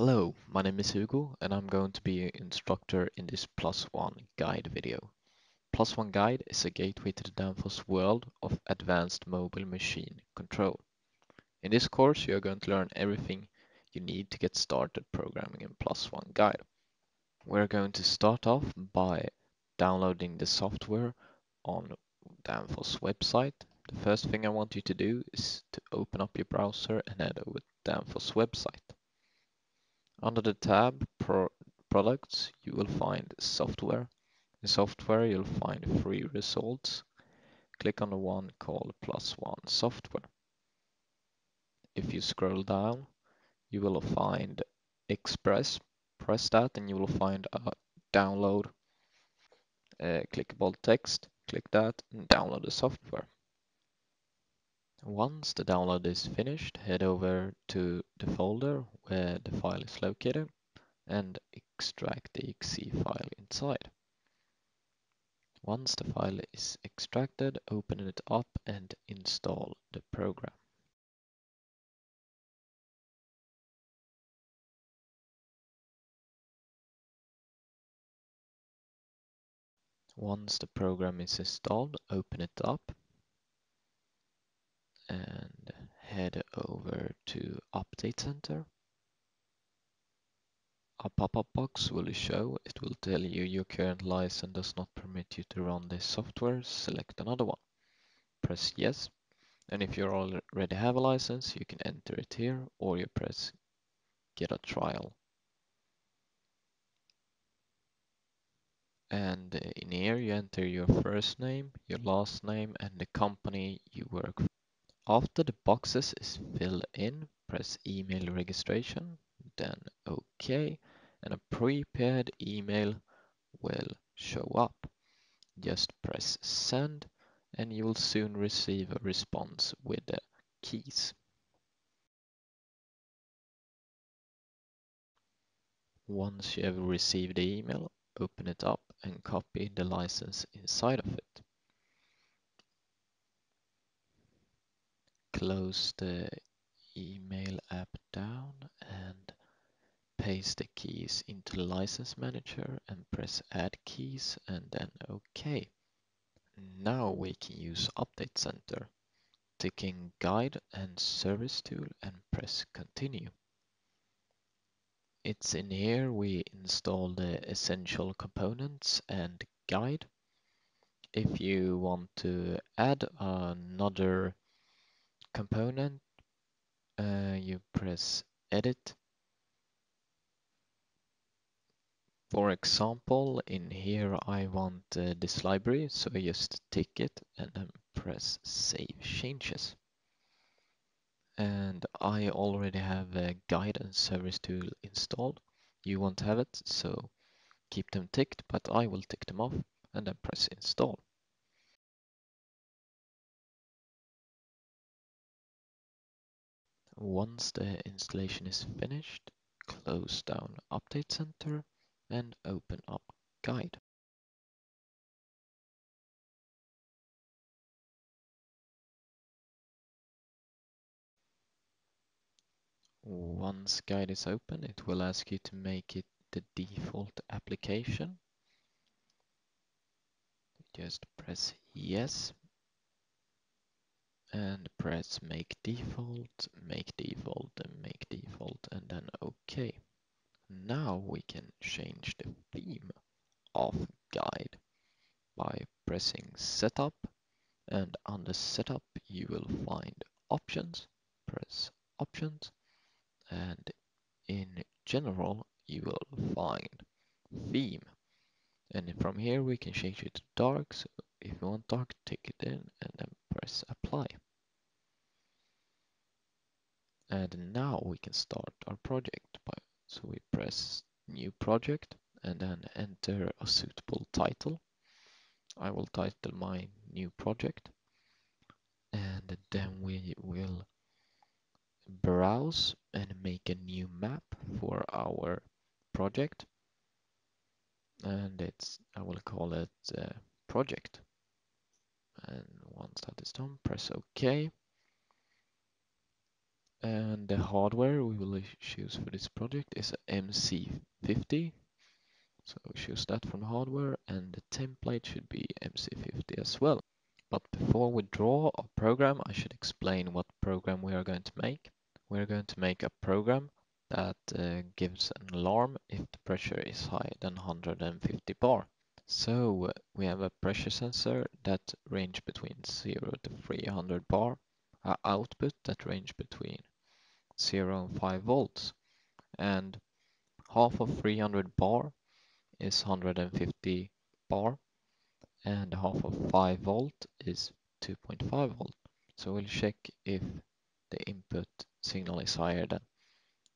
Hello, my name is Hugo and I'm going to be your instructor in this Plus One Guide video. Plus One Guide is a gateway to the Danfoss world of advanced mobile machine control. In this course you are going to learn everything you need to get started programming in Plus One Guide. We're going to start off by downloading the software on Danfoss website. The first thing I want you to do is to open up your browser and head over to Danfoss website. Under the tab Pro Products, you will find Software. In Software, you'll find free results. Click on the one called Plus One Software. If you scroll down, you will find Express. Press that and you will find a download uh, clickable text. Click that and download the software. Once the download is finished, head over to the folder where the file is located and extract the exe file inside. Once the file is extracted, open it up and install the program. Once the program is installed, open it up and head over to Update Center. A pop-up box will show, it will tell you your current license does not permit you to run this software, select another one. Press yes, and if you already have a license, you can enter it here or you press get a trial. And in here you enter your first name, your last name and the company you work for. After the boxes is filled in, press email registration, then OK, and a prepared email will show up. Just press send and you will soon receive a response with the keys. Once you have received the email, open it up and copy the license inside of it. Close the email app down and paste the keys into license manager and press add keys and then OK. Now we can use Update Center. Ticking guide and service tool and press continue. It's in here we install the essential components and guide. If you want to add another component, uh, you press edit. For example, in here I want uh, this library, so I just tick it and then press save changes. And I already have a guide and service tool installed. You won't have it, so keep them ticked, but I will tick them off and then press install. Once the installation is finished, close down Update Center and open up Guide. Once Guide is open, it will ask you to make it the default application. Just press yes and press make default, make default, and make default, and then OK. Now we can change the theme of guide by pressing setup and under setup you will find options, press options and in general you will find theme. And from here we can change it to dark so if you want dark take it in and then press apply. And now we can start our project so we press new project and then enter a suitable title. I will title my new project. And then we will browse and make a new map for our project. And it's I will call it uh, project. And once that is done press OK And the hardware we will choose for this project is a MC50. So we choose that from hardware and the template should be MC50 as well. But before we draw a program, I should explain what program we are going to make. We're going to make a program that uh, gives an alarm if the pressure is higher than 150 bar. So we have a pressure sensor that range between 0 to 300 bar, output that range between 0 and 5 volts, and half of 300 bar is 150 bar, and half of 5 volt is 2.5 volt. So we'll check if the input signal is higher than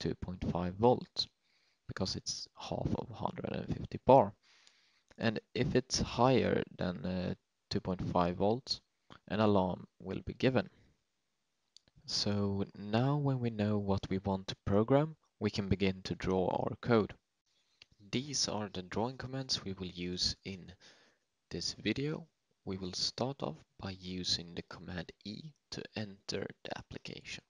2.5 volts because it's half of 150 bar. And if it's higher than uh, 2.5 volts, an alarm will be given. So now when we know what we want to program, we can begin to draw our code. These are the drawing commands we will use in this video. We will start off by using the command E to enter the application.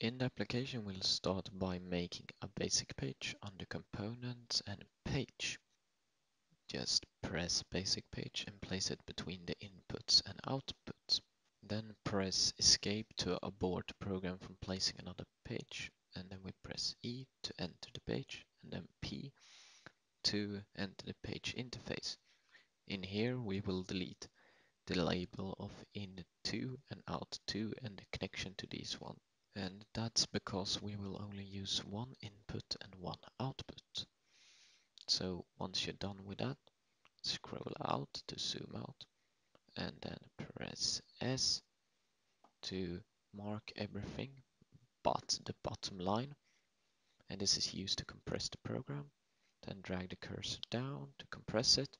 In the application, we'll start by making a basic page under components and page. Just press basic page and place it between the inputs and outputs. Then press escape to abort program from placing another page. And then we press E to enter the page and then P to enter the page interface. In here we will delete the label of in2 and out2 and the connection to these one. And that's because we will only use one input and one output. So once you're done with that, scroll out to zoom out and then press S to mark everything but the bottom line. And this is used to compress the program then drag the cursor down to compress it.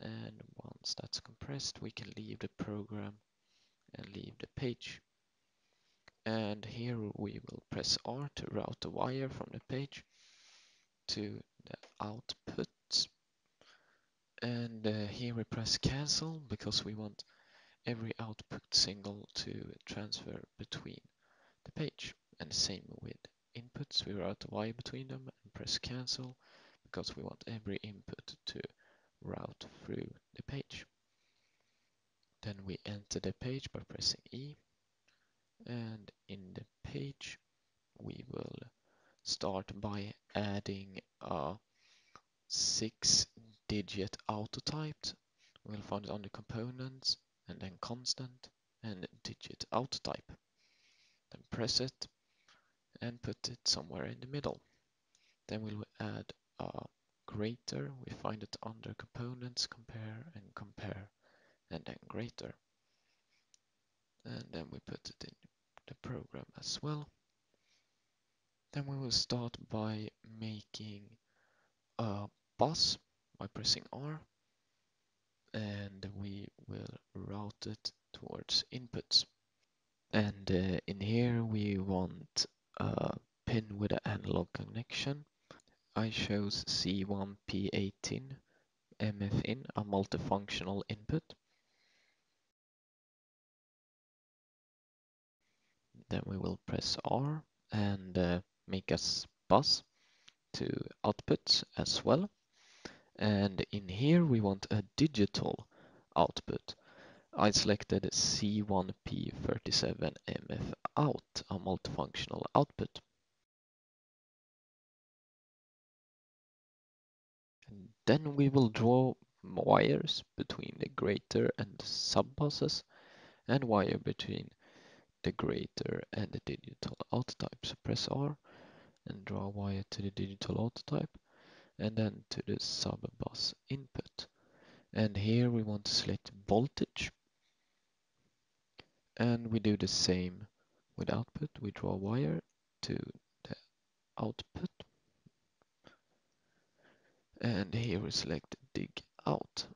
And once that's compressed we can leave the program and leave the page. And here we will press R to route the wire from the page to the output. And uh, here we press cancel because we want every output signal to transfer between the page. And same with inputs. We route wire between them and press cancel because we want every input to route through the page. Then we enter the page by pressing E. And in the page we will start by adding a six digit auto type. We'll find it under components and then constant and digit auto type. Then press it and put it somewhere in the middle. Then we'll add a greater. We find it under components, compare and compare and then greater. And then we put it in the program as well. Then we will start by making a bus by pressing R and we will route it towards inputs. And uh, in here we want a pin with an analog connection. I chose C1P18 MFIN, a multifunctional input. Then we will press R and uh, make a bus to outputs as well. And in here we want a digital output. I selected C1P37MF out, a multifunctional output. And then we will draw wires between the greater and subbuses and wire between the greater and the digital auto type. So press R and draw a wire to the digital auto type and then to the sub bus input. And here we want to select voltage and we do the same with output. We draw a wire to the output and here we select dig out.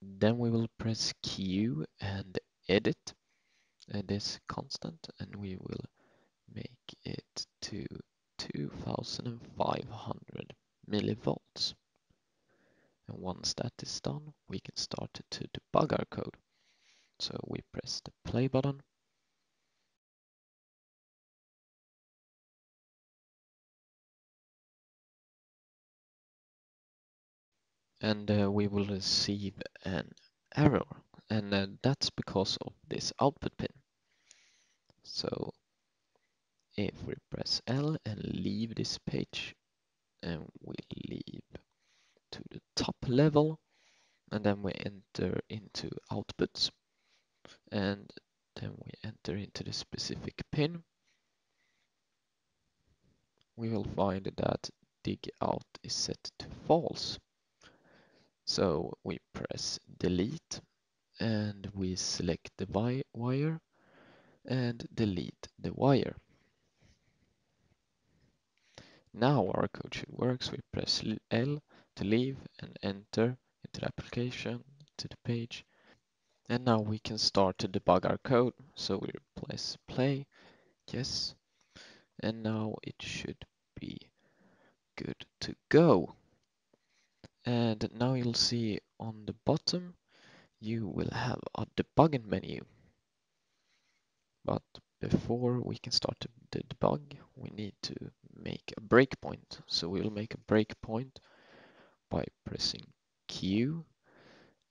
Then we will press Q and edit and this constant and we will make it to 2500 millivolts. And once that is done, we can start to debug our code. So we press the play button. And uh, we will receive an error. And uh, that's because of this output pin. So if we press L and leave this page and we leave to the top level and then we enter into outputs and then we enter into the specific pin. We will find that dig out is set to false. So we press delete and we select the wire and delete the wire Now our code should work, so we press L to leave and enter into the application, to the page. And now we can start to debug our code. So we press play, yes. And now it should be good to go. And now you'll see on the bottom, you will have a debugging menu. But before we can start the debug, we need to make a breakpoint. So we'll make a breakpoint by pressing Q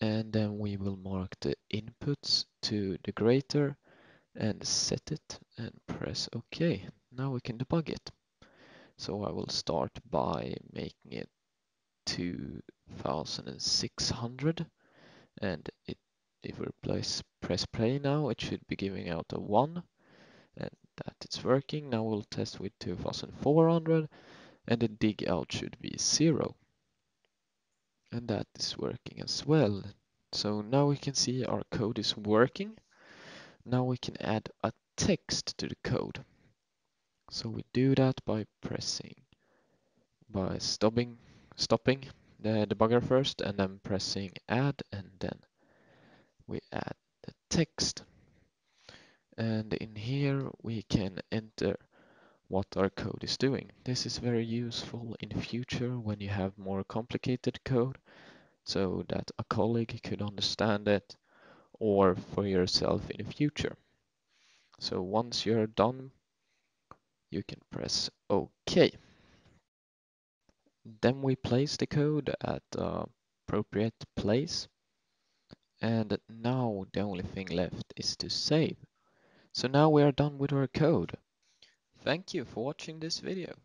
and then we will mark the inputs to the greater and set it and press OK. Now we can debug it. So I will start by making it 2600 and it, if we press, play now it should be giving out a 1 and that it's working. Now we'll test with 2400 and the dig out should be 0 and that is working as well. So now we can see our code is working. Now we can add a text to the code. So we do that by pressing, by stopping, stopping the debugger first and then pressing add and then we add the text. And in here we can enter what our code is doing. This is very useful in future when you have more complicated code so that a colleague could understand it or for yourself in the future. So once you're done, you can press OK. Then we place the code at the appropriate place. And now the only thing left is to save. So now we are done with our code. Thank you for watching this video.